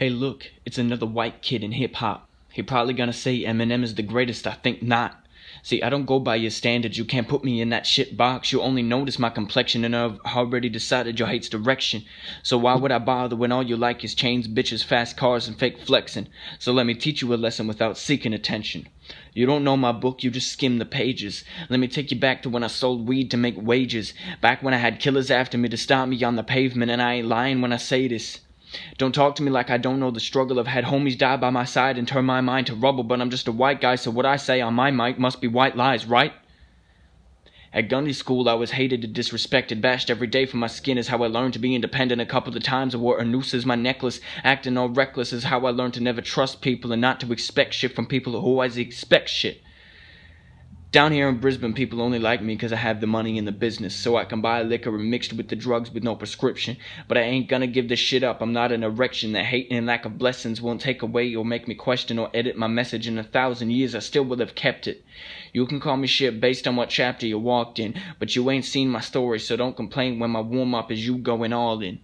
Hey, look, it's another white kid in hip hop. He probably gonna say Eminem is the greatest, I think not. See, I don't go by your standards, you can't put me in that shit box. You only notice my complexion and I've already decided your hate's direction. So why would I bother when all you like is chains, bitches, fast cars, and fake flexing? So let me teach you a lesson without seeking attention. You don't know my book, you just skim the pages. Let me take you back to when I sold weed to make wages. Back when I had killers after me to stop me on the pavement, and I ain't lying when I say this. Don't talk to me like I don't know the struggle. I've had homies die by my side and turn my mind to rubble, but I'm just a white guy, so what I say on my mic must be white lies, right? At Gundy school, I was hated and disrespected, bashed every day for my skin is how I learned to be independent. A couple of times I wore a noose as my necklace, acting all reckless is how I learned to never trust people and not to expect shit from people who always expect shit. Down here in Brisbane, people only like me because I have the money in the business, so I can buy liquor and mixed with the drugs with no prescription. But I ain't gonna give this shit up. I'm not an erection that hate and lack of blessings won't take away or make me question or edit my message in a thousand years. I still would have kept it. You can call me shit based on what chapter you walked in, but you ain't seen my story, so don't complain when my warm up is you going all in.